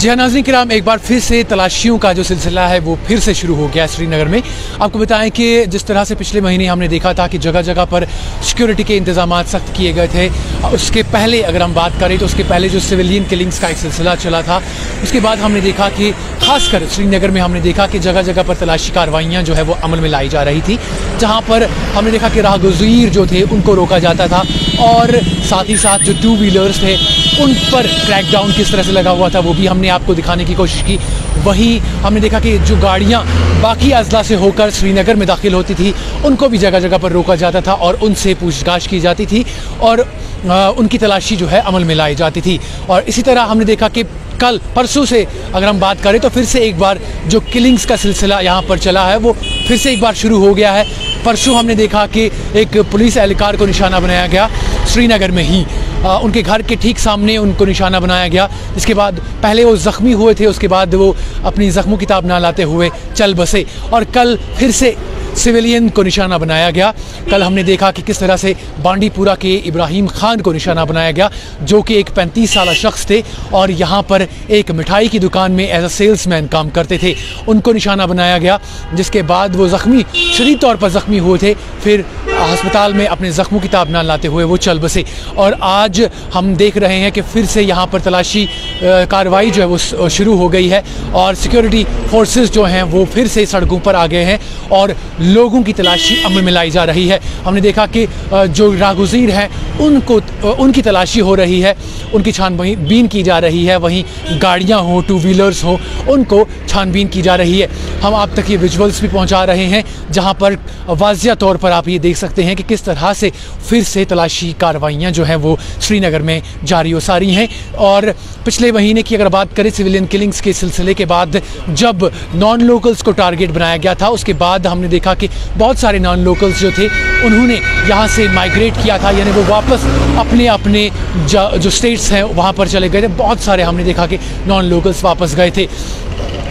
जी नाजरी कराम एक बार फिर से तलाशियों का जो सिलसिला है वो फिर से शुरू हो गया श्रीनगर में। आपको बताएँ कि जिस तरह से पिछले महीने हमने देखा था कि जगह जगह पर सिक्योरिटी के इंतज़ाम सख्त किए गए थे। उसके पहले अगर हम बात करें तो उसके पहले जो सिविलियन किलिंग्स का एक सिलसिला चला था, उसके बाद हमने देखा कि खासकर श्रीनगर में हमने देखा कि जगह जगह पर तलाशी कार्रवाइयाँ जो है वो अमल में लाई जा रही थी, जहाँ पर हमने देखा कि राहगुजीर जो थे उनको रोका जाता था और साथ ही साथ जो टू व्हीलर्स थे, उन पर क्रैकडाउन किस तरह से लगा हुआ था वो भी हमने आपको दिखाने की कोशिश की। वही हमने देखा कि जो गाड़ियाँ बाकी अजला से होकर श्रीनगर में दाखिल होती थी उनको भी जगह जगह पर रोका जाता था और उनसे पूछताछ की जाती थी और आ, उनकी तलाशी जो है अमल में लाई जाती थी। और इसी तरह हमने देखा कि कल परसों से अगर हम बात करें तो फिर से एक बार जो किलिंग्स का सिलसिला यहाँ पर चला है वो फिर से एक बार शुरू हो गया है। परसों हमने देखा कि एक पुलिस एहलकार को निशाना बनाया गया श्रीनगर में ही। आ, उनके घर के ठीक सामने उनको निशाना बनाया गया। जिसके बाद पहले वो ज़ख्मी हुए थे उसके बाद वो अपनी ज़ख्मों किताब ना लाते हुए चल बसे और कल फिर से सिविलियन को निशाना बनाया गया। कल हमने देखा कि किस तरह से बांडीपुरा के इब्राहिम खान को निशाना बनाया गया जो कि एक पैंतीस साल शख्स थे और यहाँ पर एक मिठाई की दुकान में एज अ सेल्समैन काम करते थे। उनको निशाना बनाया गया जिसके बाद वो ज़ख्मी शदीद तौर पर ज़ख्मी हुए थे। फिर अस्पताल में अपने ज़ख्मों की ताब ना लाते हुए वो चल बसे। और आज हम देख रहे हैं कि फिर से यहाँ पर तलाशी कार्रवाई जो है वो शुरू हो गई है और सिक्योरिटी फोर्सेस जो हैं वो फिर से सड़कों पर आ गए हैं और लोगों की तलाशी अमल में लाई जा रही है। हमने देखा कि जो रागुजीर हैं, उनको उनकी तलाशी हो रही है, उनकी छानबीन की जा रही है, वहीं गाड़ियाँ हों टू व्हीलर्स हों, उनको छानबीन की जा रही है। हम आप तक ये विजुअल्स भी पहुँचा रहे हैं, जहाँ पर वाजिया तौर पर आप ये देख सकते हैं कि किस तरह से फिर से तलाशी कार्रवाइयाँ जो हैं वो श्रीनगर में जारी सारी हैं। और पिछले महीने की अगर बात करें सिविलियन किलिंग्स के सिलसिले के बाद जब नॉन लोकल्स को टारगेट बनाया गया था, उसके बाद हमने देखा कि बहुत सारे नॉन लोकल्स जो थे, उन्होंने यहाँ से माइग्रेट किया था, यानी वो वापस अपने अपने जो स्टेट्स हैं, वहाँ पर चले गए थे। बहुत सारे हमने देखा कि नॉन लोकल्स वापस गए थे।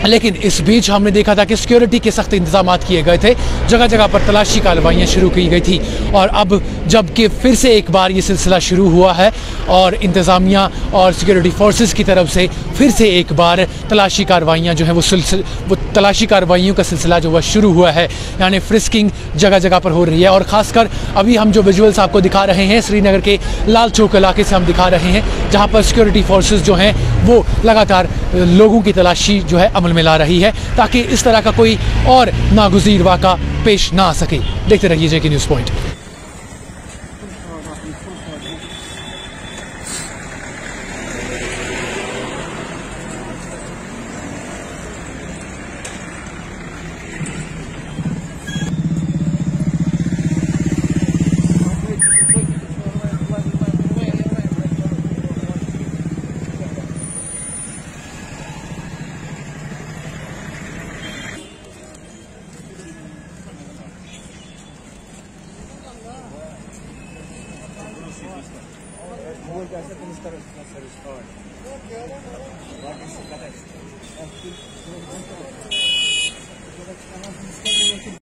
लेकिन इस बीच हमने देखा था कि सिक्योरिटी के सख्त इंतज़ाम किए गए थे। जगह जगह पर तलाशी कार्रवाइयाँ शुरू की गई थी और अब जबकि फिर से एक बार ये सिलसिला शुरू हुआ है और इंतज़ामिया और सिक्योरिटी फोर्सेस की तरफ़ से फिर से एक बार तलाशी कार्रवाइयाँ जो है वो सिलसिल वो तलाशी कार्रवाइयों का सिलसिला जो वह शुरू हुआ है। यानी फ्रिस्किंग जगह जगह पर हो रही है और ख़ासकर अभी हम जो विजुअल्स आपको दिखा रहे हैं, श्रीनगर के लाल चौक इलाके से हम दिखा रहे हैं, जहाँ पर सिक्योरिटी फोर्सेज जो हैं वो लगातार लोगों की तलाशी जो है अमल में ला रही है ताकि इस तरह का कोई और नागजीर वाक़ा पेश ना आ सके। देखते रहिए जे news point. Tarafından sarış. Evet.